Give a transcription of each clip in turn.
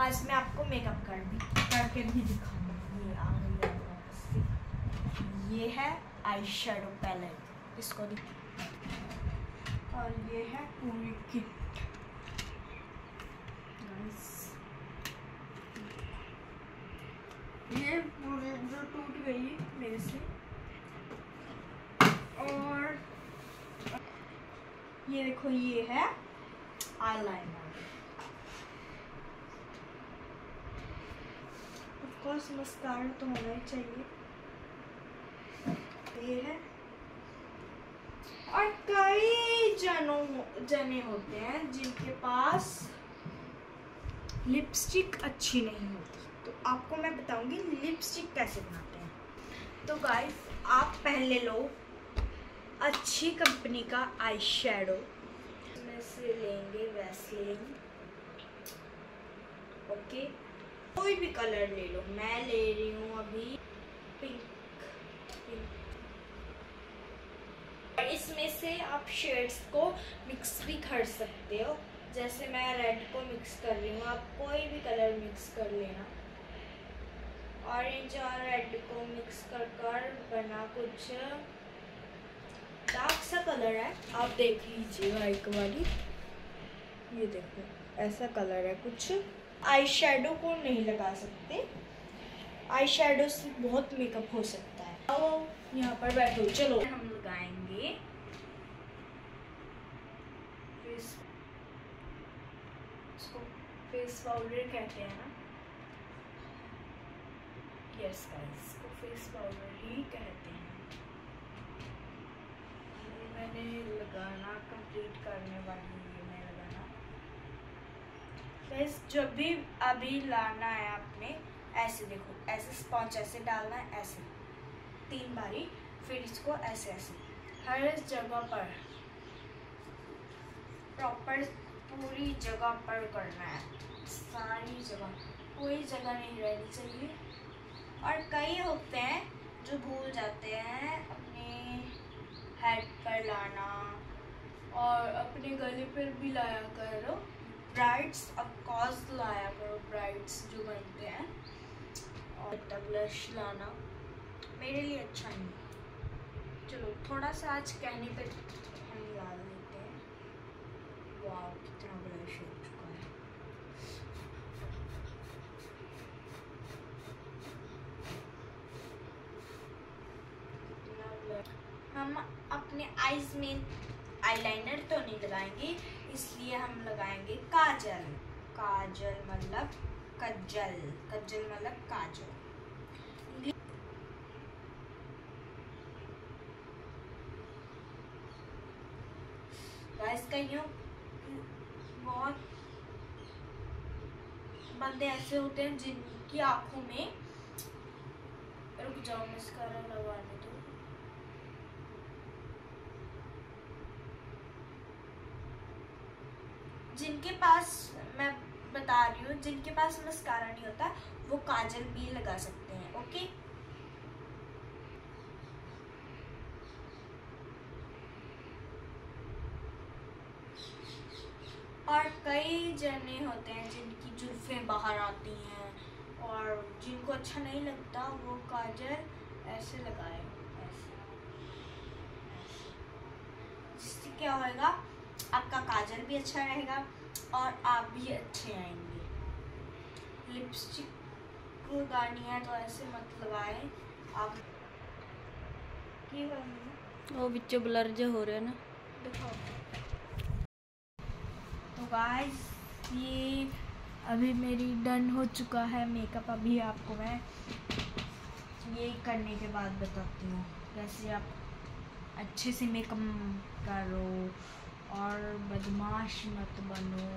आज मैं आपको मेकअप कर भी करके भी दिखाऊँगी। ये आ गई है वापस से। ये है आई शेडो पैलेट इसको दिख और ये है पूरी किट ये पूरी जो टूट गई मेरे से। और ये देखो ये है आईलाइनर ऑफ़ कोर्स मस्कारा तो होना ही चाहिए। ये है। और कई जनों, जने होते हैं जिनके पास लिपस्टिक अच्छी नहीं होती। तो आपको मैं बताऊँगी लिपस्टिक कैसे बनाते हैं। तो गाइस आप पहले लो अच्छी कंपनी का आई शेडो से लेंगे वैसलीन ओके कोई भी कलर ले लो। मैं ले रही हूँ अभी पिंक पिंक इसमें से आप शेड्स को मिक्स भी कर सकते हो। जैसे मैं रेड को मिक्स कर रही हूँ, आप कोई भी कलर मिक्स कर लेना। ऑरेंज और रेड को मिक्स कर कर बना कुछ डार्क सा कलर है। आप देख लीजिएगा एक बारी। ये देखो, ऐसा कलर है कुछ। आई शेडो को नहीं लगा सकते। आई शेडो से बहुत मेकअप हो सकता है। आओ, यहाँ पर बैठो। चलो। हम लगाएँगे। फेस पाउडर कहते हैं ना। यस गाइस इसको फेस पाउडर ही कहते हैं। मैंने लगाना कंप्लीट करने वाली फेस जब भी अभी लाना है आपने, ऐसे देखो, ऐसे स्पॉन्ज ऐसे डालना है, ऐसे। तीन बारी, फिर इसको ऐसे ऐसे। हर जगह पर प्रॉपर पूरी जगह पर करना है। सारी जगह, कोई जगह नहीं रहनी चाहिए। और कई होते हैं जो भूल जाते हैं अपने हेड पर लाना और अपने गले पर भी लाया करो। ब्राइड्स ऑफकोर्स लाया करो ब्राइड्स जो बनते हैं। और ब्लश लाना। मेरे लिए अच्छा नहीं चलो, थोड़ा सा आज कहने पे हम ला लेते हैं। वाह कितना ब्लश हो चुका है। हम अपने आईज में आईलाइनर तो नहीं लगाएँगे। इसलिए हम लगाएँगे काजल। काजल मतलब कज्जल। कज्जल मतलब काजल। गाइस कईयों बहुत बंदे ऐसे होते हैं जिनकी आँखों में रुक जाओ मस्कारा लगाने दो जिनके पास मैं बता रही हूँ, जिनके पास मस्कारा नहीं होता, वो काजल भी लगा सकते हैं, ओके? और कई जने होते हैं जिनकी जुल्फें बाहर आती हैं, और जिनको अच्छा नहीं लगता, वो काजल ऐसे लगाए, ऐसे जिससे क्या होएगा काजल भी अच्छा रहेगा और आप भी अच्छे आएँगे। लिपस्टिक लगानी है तो ऐसे मत लगाए आप वो बिचो ब्लर जो हो रहे हैं ना। दिखाओ। तो गाइस ये अभी मेरी डन हो चुका है मेकअप अभी आपको मैं ये करने के बाद बताती हूँ। कैसे आप अच्छे से मेकअप करो और बदमाश मत बनो।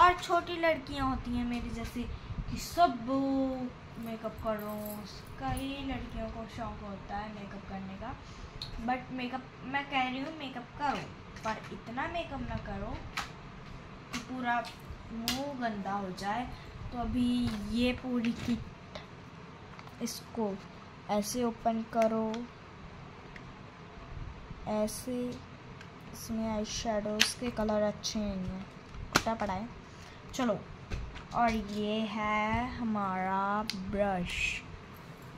और छोटी लड़कियाँ होती हैं मेरी जैसे कि सब मेकअप करो। कई लड़कियों को शौक होता है मेकअप करने का। बट मेकअप मैं कह रही हूँ मेकअप करो, पर इतना मेकअप ना करो कि पूरा मुँह गंदा हो जाए। तो अभी ये पूरी किट इसको ऐसे ओपन करो, ऐसे इसमें आई शेडोज़ के कलर अच्छे नहीं हैं उल्टा पड़ा है। चलो, और ये है हमारा ब्रश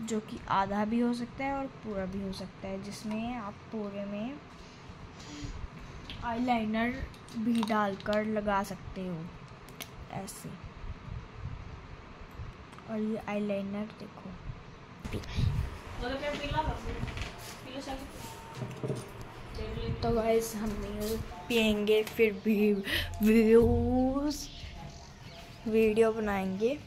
जो कि आधा भी हो सकता है और पूरा भी हो सकता है, जिसमें आप पूरे में आईलाइनर भी डालकर लगा सकते हो, ऐसे। और ये आईलाइनर देखो। तो गाइस हम पियेंगे, फिर भी व्यूज़ वीडियो बनाएँगे।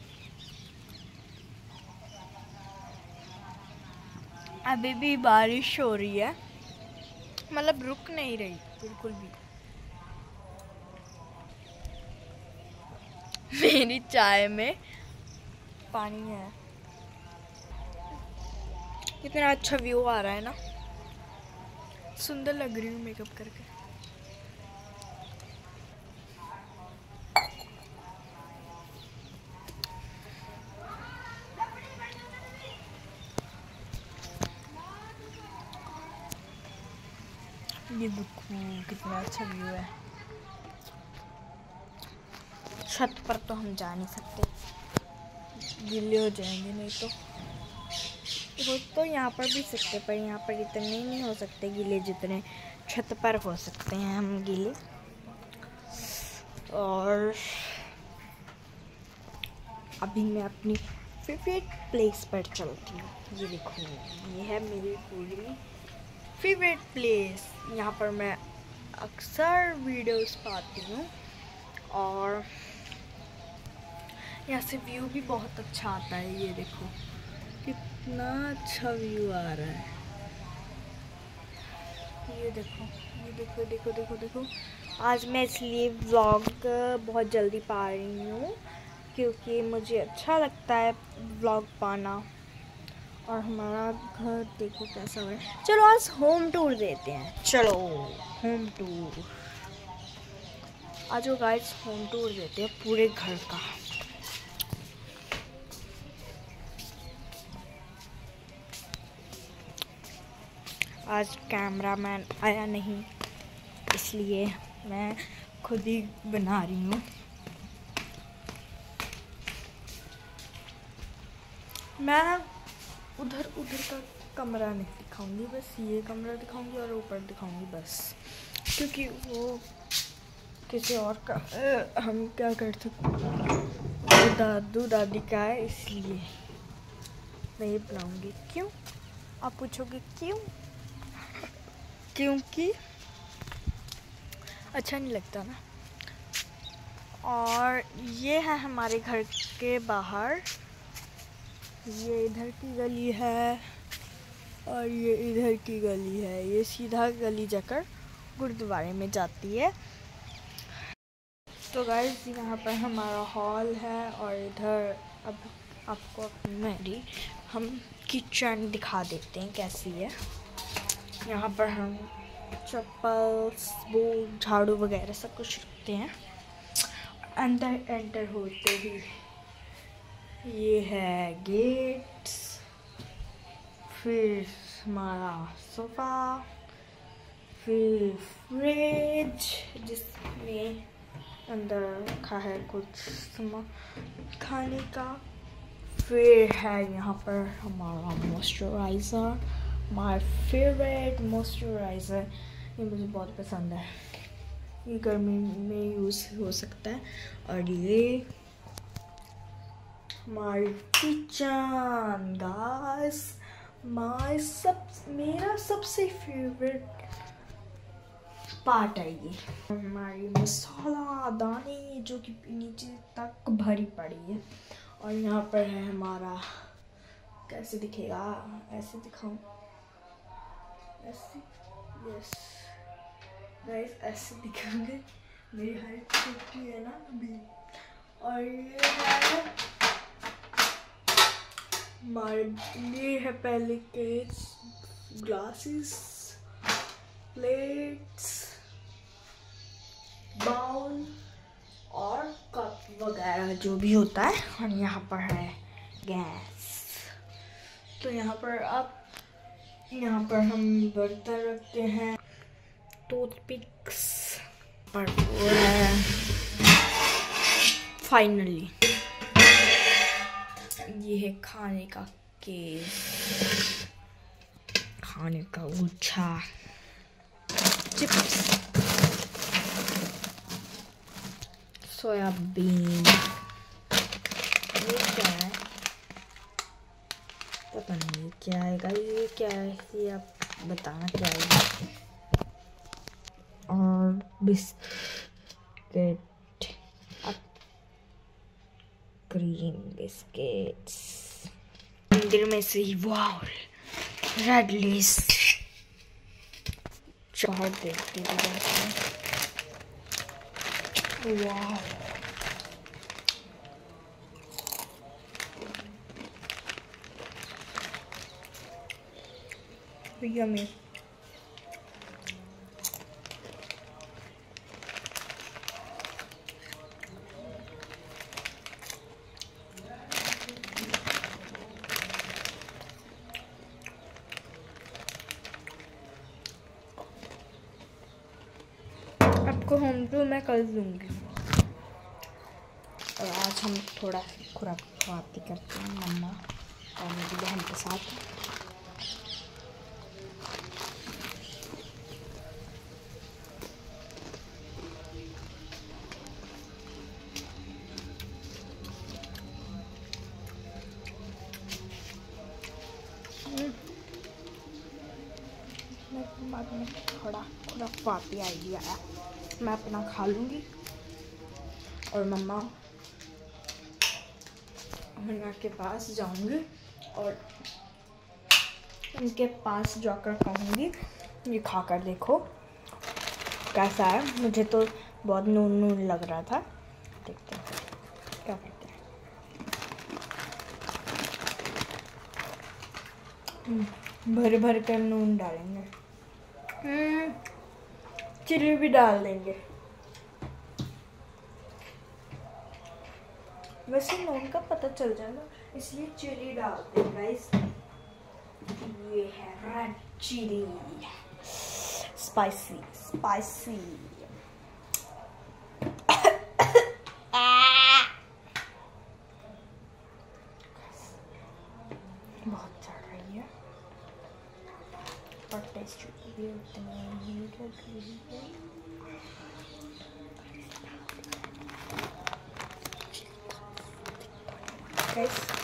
अभी भी बारिश हो रही है। मतलब रुक नहीं रही, बिल्कुल भी। मेरी चाय में पानी है। कितना अच्छा व्यू आ रहा है ना। सुंदर लग रही हूँ मेकअप करके। ये देखो, कितना अच्छा व्यू है। छत पर तो हम जा नहीं सकते। गिले हो जाएँगे, नहीं तो। हो तो यहाँ पर भी सकते पर यहाँ पर इतने नहीं हो सकते गीले जितने छत पर हो सकते हैं हम गीले। और अभी मैं अपनी फेवरेट प्लेस पर चलती हूँ। ये देखो, ये है मेरी पूरी फेवरेट प्लेस यहाँ पर मैं अक्सर वीडियोस पाती हूँ और यहाँ से व्यू भी बहुत अच्छा आता है, ये देखो। कितना अच्छा व्यू आ रहा है। ये देखो ये देखो देखो देखो देखो। आज मैं इसलिए व्लॉग बहुत जल्दी पा रही हूँ, क्योंकि मुझे अच्छा लगता है व्लॉग पाना। और हमारा घर देखो कैसा है। चलो, आज होम टूर देते हैं। चलो होम टूर आज वो गाइस होम टूर देते हैं पूरे घर का। आज कैमरा मैन आया नहीं, इसलिए मैं खुद ही बना रही हूँ। मैं उधर उधर का कमरा नहीं दिखाऊँगी, बस ये कमरा दिखाऊँगी और ऊपर दिखाऊँगी, बस। क्योंकि वो किसी और का हम क्या कर सकते दादू दादी का है, इसलिए मैं ये बनाऊँगी। क्यों? आप पूछोगे क्यों? क्योंकि अच्छा नहीं लगता ना। और ये है हमारे घर के बाहर। ये इधर की गली है और ये इधर की गली है। ये सीधा गली जाकर गुरुद्वारे में जाती है। तो गाइस यहाँ पर हमारा हॉल है और इधर अब आपको मेरी हम किचन दिखा देते हैं कैसी है। यहाँ पर हम चप्पल बूट, झाड़ू वगैरह सब कुछ रखते हैं। अंदर एंटर होते ही ये है गेट्स, फिर हमारा सोफ़ा, फिर फ्रिज जिसमें अंदर रखा है कुछ खाने का। फिर है यहाँ पर हमारा मॉइस्चराइज़र। माय फेवरेट मॉइस्चराइज़र ये मुझे बहुत पसंद है। ये गर्मी में यूज़ हो सकता है। और ये माय किचन गाइस सब, मेरा सबसे फेवरेट पार्ट है ये। हमारी मसाला, दाने, जो कि नीचे तक भरी पड़ी है। और यहाँ पर है हमारा, कैसे दिखेगा? ऐसे दिखाऊँ। गाइस ऐसे मेरी हाइट है ना अभी और ये है लिए है पहले केस ग्लासेस प्लेट्स बाउल और कप वगैरह जो भी होता है। और यहाँ पर है गैस तो यहाँ पर अब यहाँ पर हम बर्तन रखते हैं। टूथपिक्स पर फाइनली ये है खाने का केस। खाने का गुच्छा चिप्स। सोयाबीन ये क्या है पता नहीं क्या है ये क्या है? ये आप बताना क्या है? और बिस्किट। Cream biscuits. मंदिर में से ही वाह रेड लिस्ट। चार देखते वाह। Yummy. आपको होम टूर मैं कर दूँगी। और आज हम थोड़ा खुराक खुराती करते हैं मम्मा और मेरी बहन के साथ। बाद में थोड़ा थोड़ा पापी आइडिया आया मैं अपना खा लूँगी। और मम्मा मन्ना के पास जाऊँगी और उनके पास जाकर कहूँगी ये खा कर देखो कैसा है। मुझे तो बहुत नून नून लग रहा था। देखते हैं क्या करते हैं। हम्म, भर भर कर नून डालेंगे। चिली भी डाल देंगे। वैसे नून का पता चल जाएगा इसलिए चिली डालते हैं गाइस ये है red chilli spicy spicy Guys.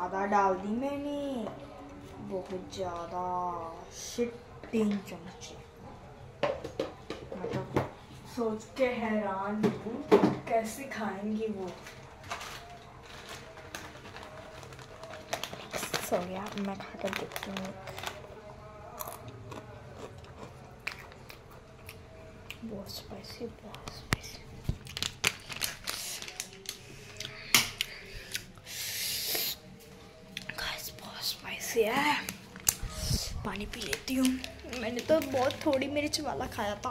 ज़्यादा डाल दी मैंने। बहुत ज़्यादा। तीन चमचे मतलब सोच के हैरान हूँ, कैसे खाएँगी वो। सो गया मैं खा कर देखती हूँ। बहुत स्पाइसी बहुत। स्पाइसी है। पानी पी लेती हूँ। मैंने तो बहुत थोड़ी मिर्च वाला खाया था।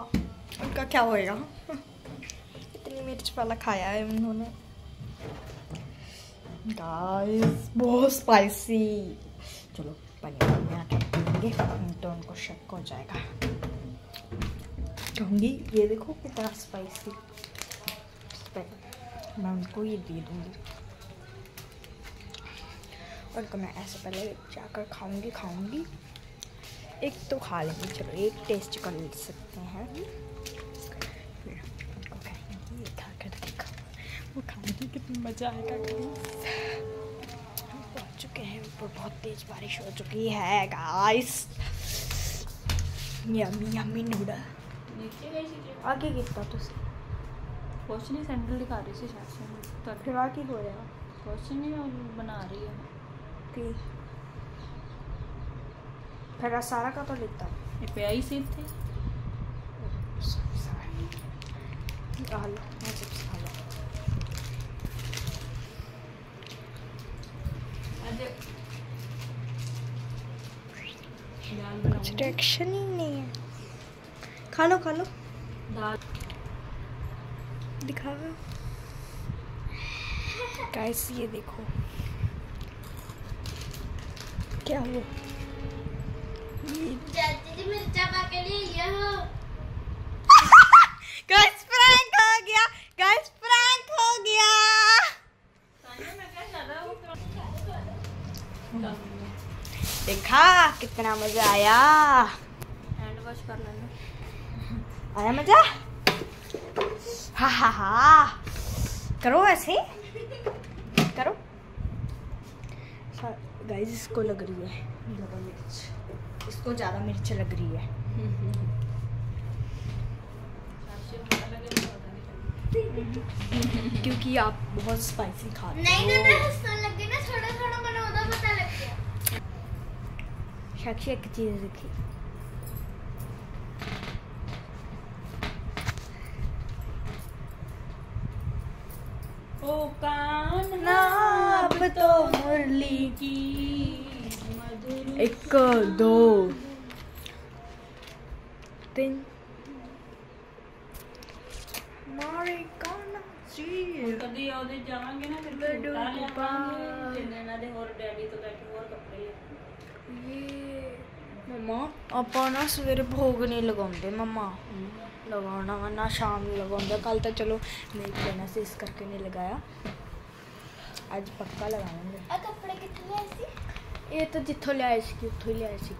उनका क्या होएगा? इतनी मिर्च वाला खाया है उन्होंने। गाइस बहुत स्पाइसी चलो, पनीर में आटा पीएँगे तो उनको शक हो जाएगा। कहूँगी, ये देखो कितना स्पाइसी मैं उनको ये दे दूँगी। और उनको मैं ऐसे पहले जाकर खाऊँगी खाऊँगी। एक तो खा लेंगे चलो एक टेस्ट कर ले सकते हैं। खा कर देखो वो कितना मज़ा आएगा हम पहुँच चुके हैं ऊपर बहुत तेज बारिश हो चुकी है गाइस यम्मी यम्मी नूडल आगे कितना तो कुछ नहीं सैंडल दिखा रही थी शायद तो फिर आगे हो जाएगा कुछ नहीं बना रही है। कि फिर सारा का तो लिखता पे आई सी थे। कुछ रिएक्शन ही नहीं है। खा लो खा लो। दिखा। गाइस ये देखो। क्या हुआ? गाइस प्रैंक हो। गया। गाइस प्रैंक हो गया। देखा कितना मज़ा आया। हैंड वॉश कर लेना। आया मज़ा? हा हा हा करो ऐसे। करो। गाइस इसको लग रही है। ज़्यादा मिर्च। इसको ज़्यादा मिर्च लग रही है। क्योंकि आप बहुत स्पाइसी खाते नहीं नहीं हो। नहीं लग गई ना थोड़ा थोड़ा मैंने उधर पता लग गया। साक्षी एक चीज़ देखी ओ अब तो मुरली की मधुर एक दो तीन ਮਾਰੇ ਕਾਨਾ ਸੀ ਕਦੀ ਉਹਦੇ ਜਾਵਾਂਗੇ ਨਾ ਫਿਰ ਲੱਡੂ ਝੂਟਾ ਲਿਆਵਾਂਗੇ ਗੋਪਾਲ। ਜਿੰਨੇ ਇਹਨਾਂ ਦੇ ਹੋਰ ਡੈਡੀ ਤੋਂ ਬੈਠੇ ਹੋਰ ਕੱਪੜੇ ਲਿਆਵਾਂਗੇ। ਮਮਾ ਆਪਾਂ ਨਾ ਸਵੇਰੇ ਭੋਗ ਨਹੀਂ ਲਗਾਉਂਦੇ ਮਮਾ ਲਗਾਉਣਾ ਵਾ ਨਾ ਸ਼ਾਮ ਨੂੰ ਲਗਾਉਂਦੇ ਕੱਲ ਤਾਂ ਚਲੋ ਮੇਕ ਲੈਣਾ ਸੀ ਇਸ ਕਰਕੇ ਨਹੀਂ ਲਗਾਇਆ ਅੱਜ ਪੱਕਾ ਲਗਾਵਾਂਗੇ ਆ ਕੱਪੜੇ ਕਿੱਥੋਂ ਲਏ ਸੀ ਇਹ ਤਾਂ ਜਿੱਥੋਂ ਲਿਆਏ ਸੀ ਉੱਥੋਂ ਹੀ ਲਿਆਏ ਸੀ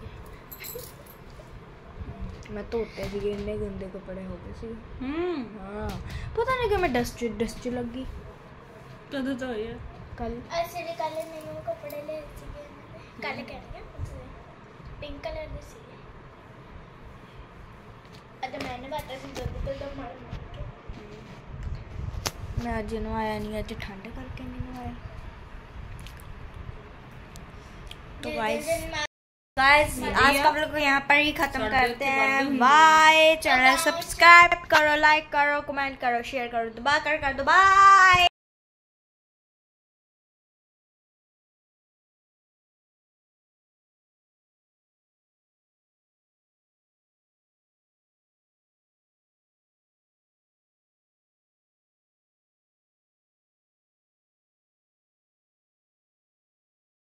ਮੈਂ ਧੋਤੇ ਸੀਗੇ ਇੰਨੇ ਗੰਦੇ ਕੱਪੜੇ ਹੋ ਗਏ ਸੀ ਹੂੰ ਹਾਂ ਪਤਾ ਨਹੀਂ ਕਿ ਮੈਂ ਡਸਟ ਡਸਟ ਲੱਗੀ ਕਦੋਂ ਤੋਂ ਹੋਇਆ ਕੱਲ ਅਸੀਂ ਕੱਲ ਮੈਨੂੰ ਕੱਪੜੇ ਲਏ ਸੀਗੇ ਕੱਲ ਕਹਿੰਦੇ ਪਿੰਕ ਕਲਰ ਦੇ ਸੀ ਅੱਜ ਮੈਨੇ ਬਾਤਾਂ ਸੀ ਦੁੱਧ ਤੋਂ ਮਾਰ ਮਾਰ ਕੇ ਮੈਂ ਅੱਜ ਨੂੰ ਆਇਆ ਨਹੀਂ ਅੱਜ ਠੰਡ ਕਰਕੇ ਨਹੀਂ तो गाइस गाइस आज का व्लॉग को यहाँ पर ही खत्म करते हैं। बंदी बाय चैनल सब्सक्राइब करो लाइक करो कमेंट करो शेयर करो दबा कर कर दो। बाय